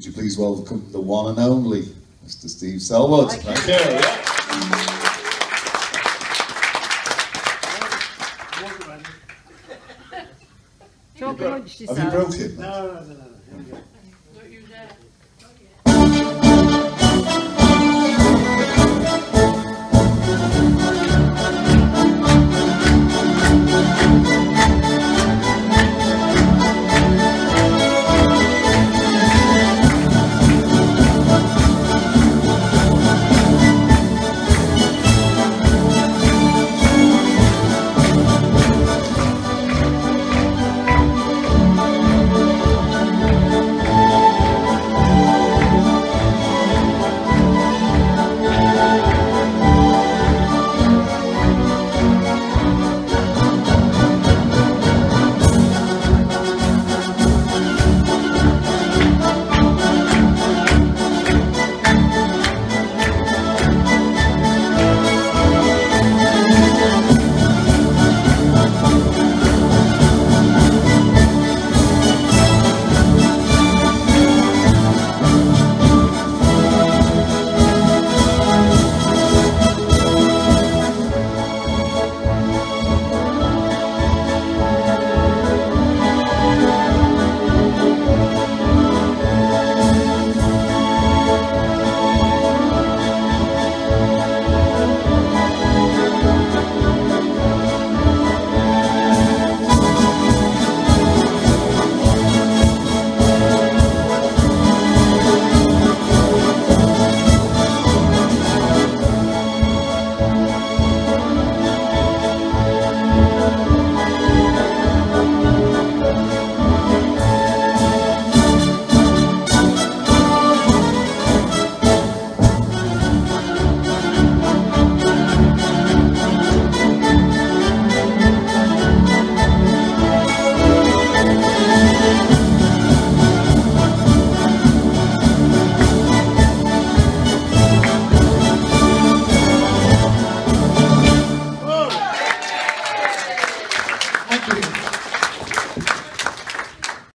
Would you please welcome the one and only Mr. Steve Selwood? Thank Thank you. you. yeah. Talk amongst Have you yourselves. broke it? No, no, no, no, no. Here we go.